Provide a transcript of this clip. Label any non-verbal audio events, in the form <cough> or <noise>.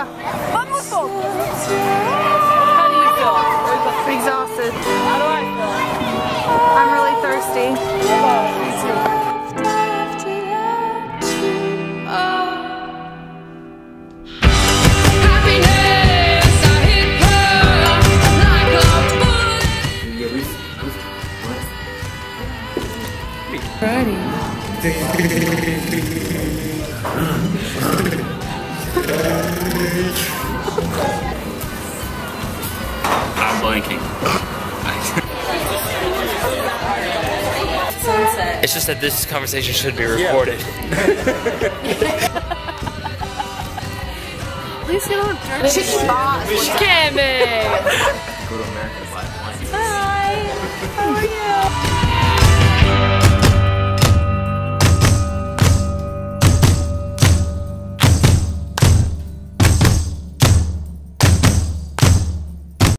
How do you feel? Exhausted. How do I feel? I'm really thirsty. Ready. <laughs> It's just that this conversation should be recorded. Yeah. At least you don't drink. Boss. How are you?